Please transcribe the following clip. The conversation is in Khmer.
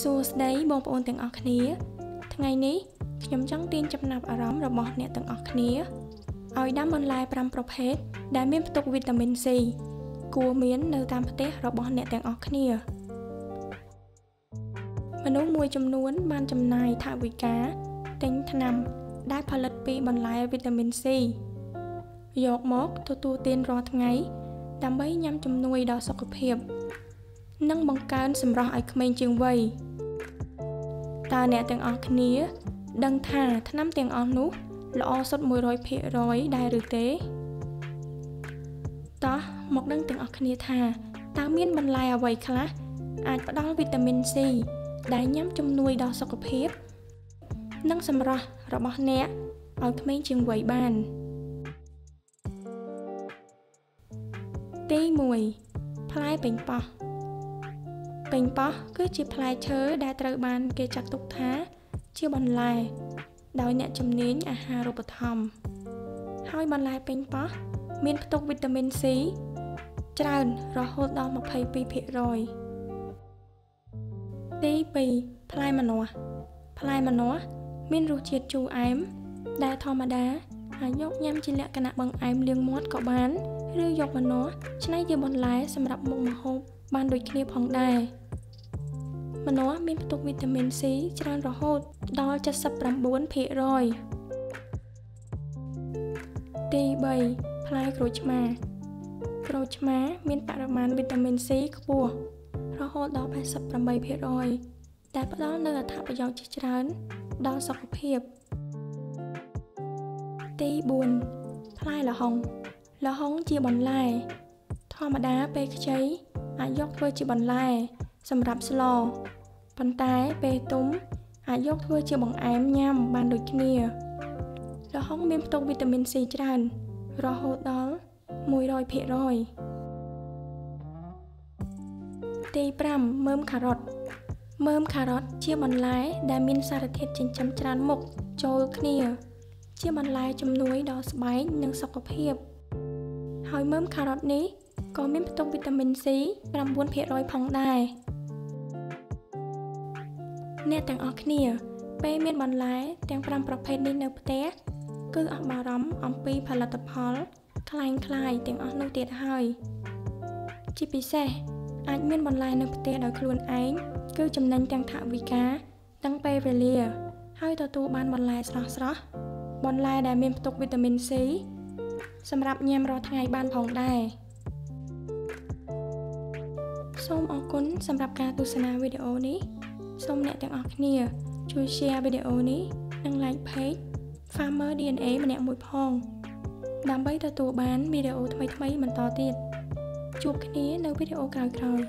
សួស្តីបងប្អូនទាំងអស់គ្នា ថ្ងៃនេះខ្ញុំចង់ទាញចំណាប់អារម្មណ៍របស់អ្នកទាំងអស់គ្នាឲ្យដាំបន្លែ5ប្រភេទដែលមានផ្ទុកវីតាមីន C គួរមាននៅតាមផ្ទះរបស់អ្នកទាំងអស់គ្នាមនុស្សមួយចំនួនបានចំណាយថវិកាទិញថ្នាំដែលផលិតពីបន្លែវីតាមីន C យកមកទទួលទានរាល់ថ្ងៃដើម្បីញ៉ាំជំនួយដល់សុខភាព និងបង្កើនសម្រស់ឲ្យក្មេងជាងវ័យតើអ្នកទាំងអស់គ្នា ដឹងថាថ្នាំទាំងអស់នោះ ល្អសុទ្ធ100%ដែរឬទេតោះមកដឹងទាំងអស់គ្នាថាតើមានបន្លែអ្វីខ្លះអាចផ្ដល់វីតាមីន C ដែលញ៉ាំជំនួយដល់សុខភាព និងសម្រស់របស់អ្នកឲ្យក្មេងជាងវ័យបានទី1ផ្លែប៉េងប៉ោះ ប៉េងប៉ោះគឺជាផ្លែឈើដែលត្រូវបានគេចាត់ទុកថា ជាបន្លែ ដោយអ្នកជំនាញអាហារូបត្ថម្ភហើយបន្លែប៉េងប៉ោះមានផ្ទុកវីតាមីន C ច្រើនរហូតដល់22%ទី2ផ្លែម្នាស់ផ្លែម្នាស់មានរសជាតិជូរអែម ដែលធម្មតាអាចយកញ៉ាំជាលក្ខណៈបង្អែមលាងមាត់ក៏បាន ឬយកម្នាស់ច្នៃជាបន្លែសម្រាប់មុខម្ហូបបានដូចគ្នាផងដែរ ម្នាស់មានផ្ទុកវីតាមីន C ច្រើនរហូតដល់79%ទី3ផ្លែក្រូចឆ្មាក្រូចឆ្មាមានបរិមាណវីតាមីន C ខ្ពស់រហូតដល់88%ដែលផ្ដល់នូវអត្ថប្រយោជន៍ជាច្រើនដល់សុខភាពទី4ផ្លែល្ហុងល្ហុងជាបន្លែធម្មតាពេលខ្ចីអាចយកធ្វើជាបន្លែ សម្រាប់ស្លប៉ុន្តែពេលទុំអាចយកធ្វើជាបង្អែមញ៉ាំបានដូចគ្នាល្ហុងមានផ្ទុកវីតាមីន C ច្រើន រហូតដល់100%ទី5មើមការ៉ុតមើមការ៉ុតជាបន្លែដែលមានសារធាតុចិញ្ចឹមច្រើនមុខចូលគ្នា ជាបន្លែជំនួយដល់ស្បែកនិងសុខភាព ហើយមើមការ៉ុតនេះ ក៏មានផ្ទុកវីតាមីន C 9%ផងដែរអ្នកទាំងអស់គ្នា ពេលមានបន្លែទាំង5ប្រភេទនេះនៅផ្ទះគឺអស់បារម្ភអំពីផលិតផលคล้ายคล้ายទាំងអស់នោះទៀតហើយជាពិសេសអាចមានបន្លែនៅផ្ទះដោយខ្លួនឯងគឺចំណេញទាំងថវិកាទាំងពេលវេលា ហើយទទួលបានបន្លែស្រស់ស្រស់បន្លែដែលមានផ្ទុកវីតាមីន C សម្រាប់ញ៉ាំរាល់ថ្ងៃបានផងដែរ សូមអរគុណសម្រាប់ការទស្សនាវីដេអូនេះសូមអ្នកទាំងអស់គ្នា ជួយ share វីដេអូនេះនិង like page Farmer DNA ម្នាក់មួយផង ដើម្បីទទួលបានវីដេអូថ្មីៗបន្តទៀតជួបគ្នានៅវីដេអូក្រោយៗ